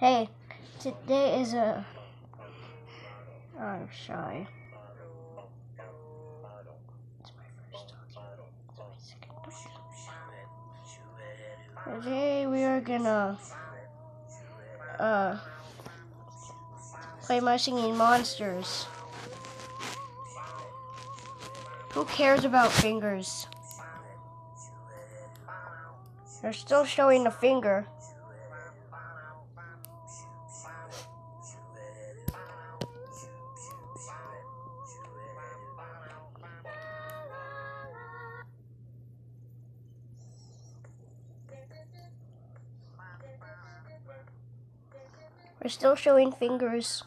Hey, today is a. Oh, I'm shy. It's my first talking. Today we are gonna uh play my singing monsters. Who cares about fingers? They're still showing the finger. We're still showing fingers.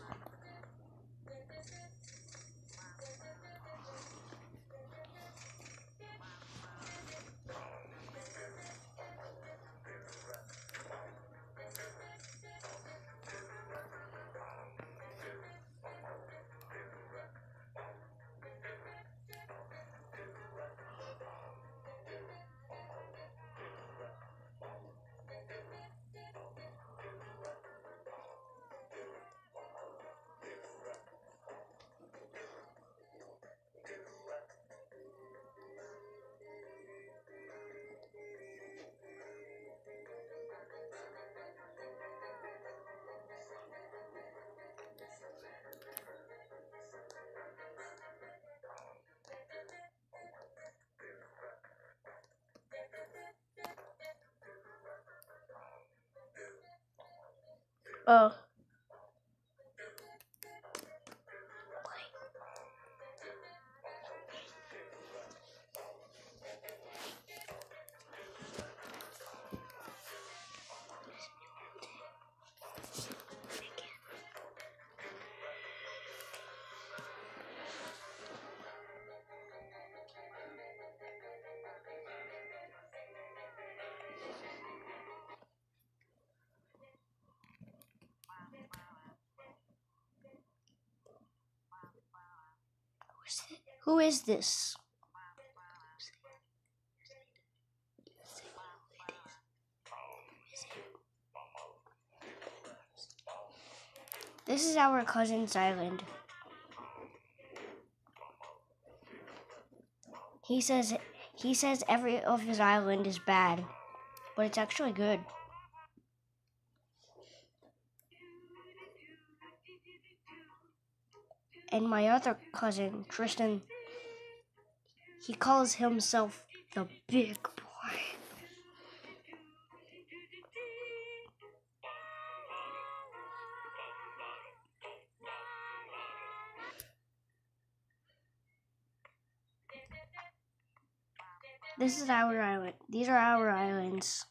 Oh. Who is this? This is our cousin's island. He says he says every of his island is bad, but it's actually good. And my other cousin, Tristan, he calls himself the big boy. This is our island. These are our islands.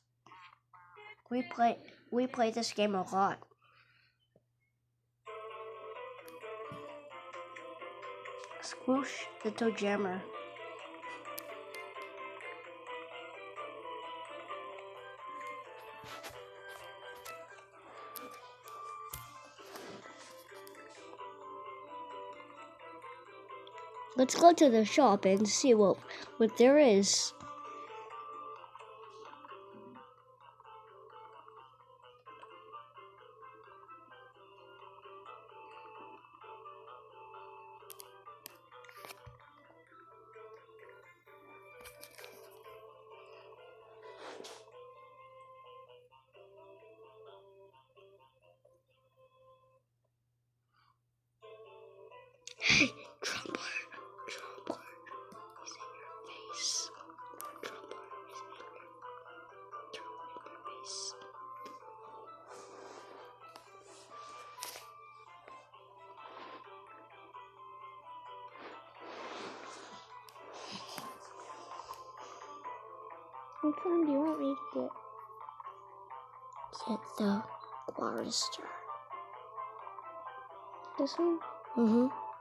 We play we play this game a lot. Squoosh the toe jammer. Let's go to the shop and see what what there is. Drumpler in. Which one do you want me to get? Get the Quarrister. This one? Mm-hmm.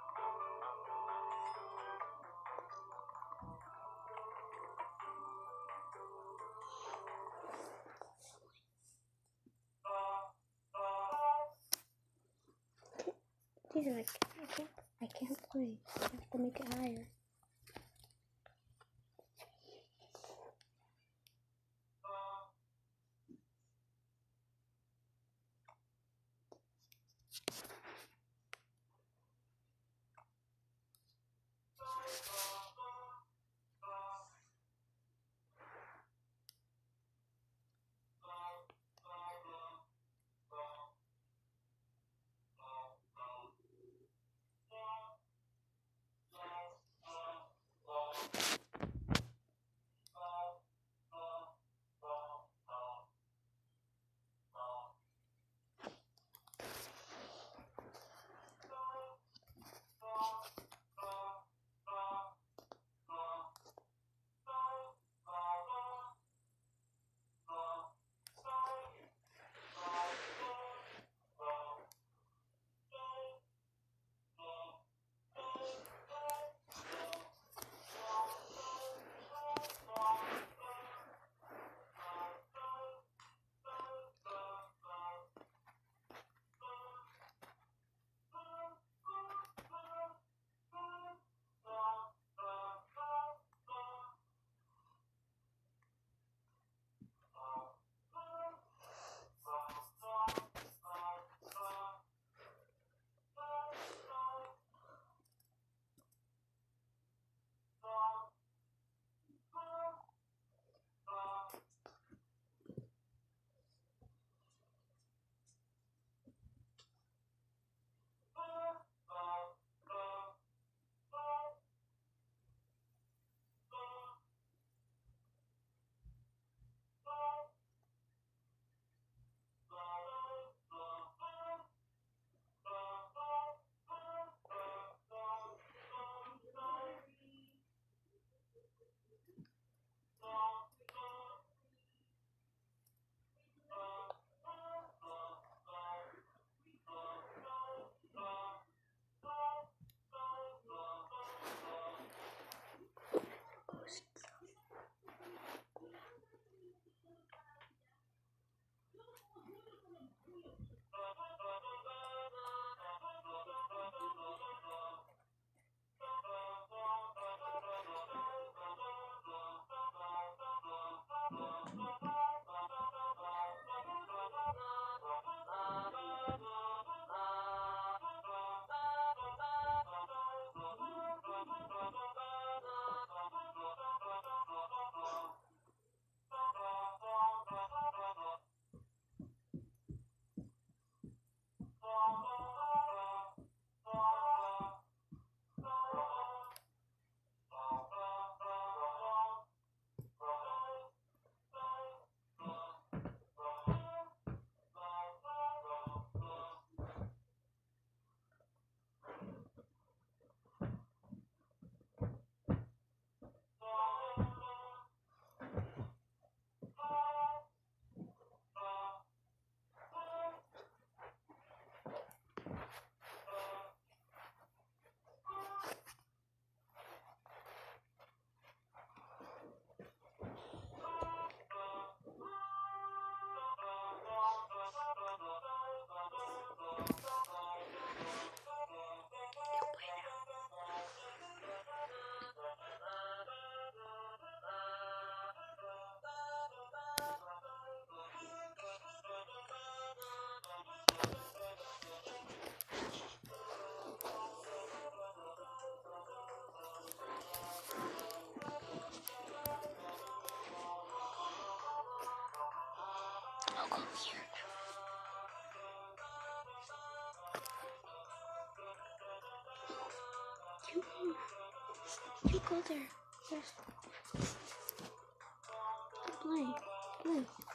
You go there. There's, play, play.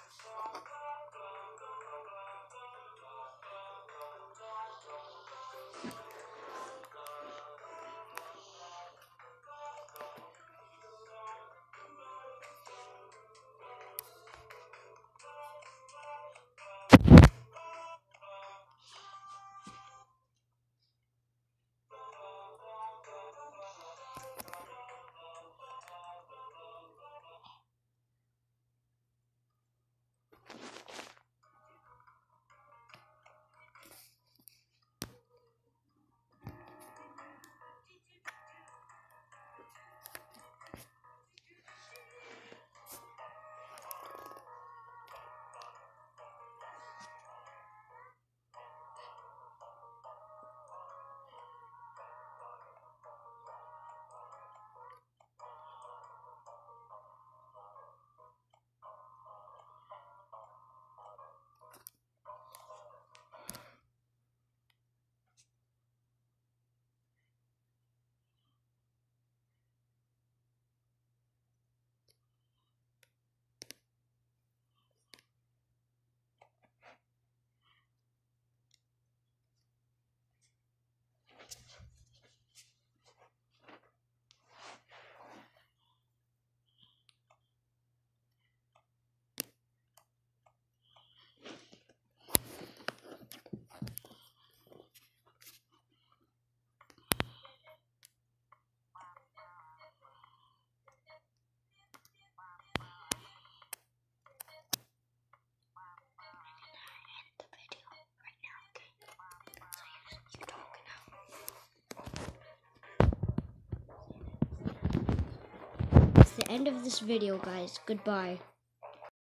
End of this video, guys. Goodbye.